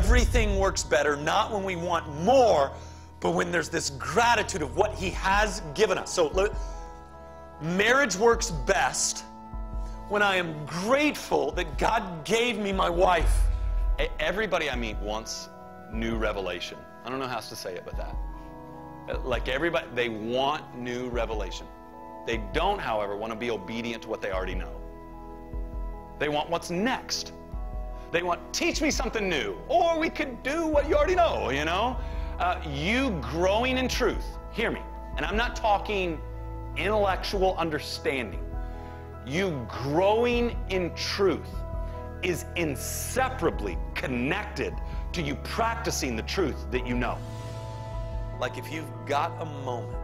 everything works better, not when we want more, but when there's this gratitude of what He has given us. So, let- marriage works best when I am grateful that God gave me my wife. Everybody I meet wants new revelation. I don't know how else to say it but that. Uh, Like everybody, they want new revelation. They don't, however, want to be obedient to what they already know. They want what's next. They want, teach me something new, or we could do what you already know, you know? Uh, you growing in truth, hear me, and I'm not talking intellectual understanding. You growing in truth is inseparably connected to you practicing the truth that you know. Like if you've got a moment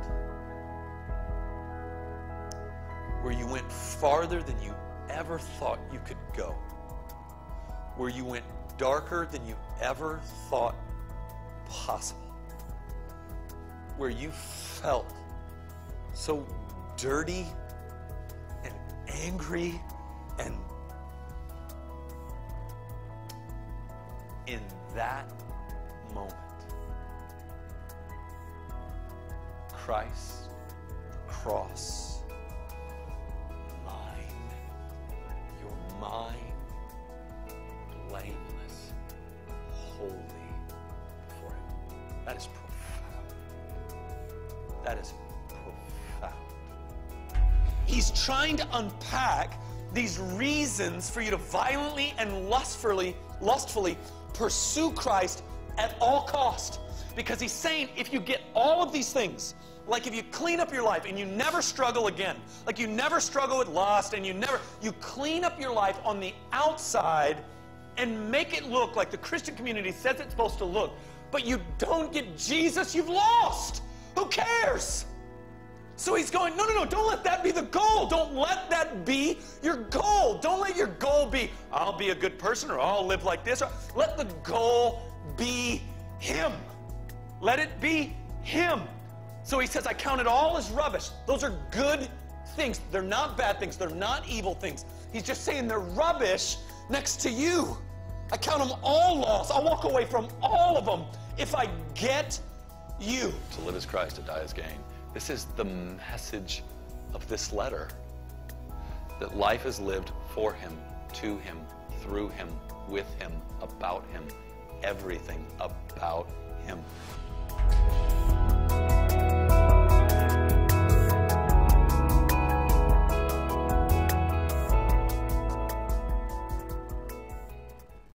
where you went farther than you ever thought you could go, where you went darker than you ever thought possible, where you felt so dirty and angry and in that moment Christ, the cross, That is profound. That is profound. He's trying to unpack these reasons for you to violently and lustfully, lustfully pursue Christ at all cost. Because he's saying if you get all of these things, like if you clean up your life and you never struggle again, like you never struggle with lust and you never, you clean up your life on the outside and make it look like the Christian community says it's supposed to look, but you don't get Jesus, you've lost. Who cares? So he's going, no, no, no, don't let that be the goal. Don't let that be your goal. Don't let your goal be, I'll be a good person or I'll live like this. Let the goal be him. Let it be him. So he says, I count it all as rubbish. Those are good things. They're not bad things. They're not evil things. He's just saying they're rubbish next to you. I count them all lost. I'll walk away from all of them if I get you. To live as Christ, to die as gain. This is the message of this letter. That life is lived for Him, to Him, through Him, with Him, about Him, everything about.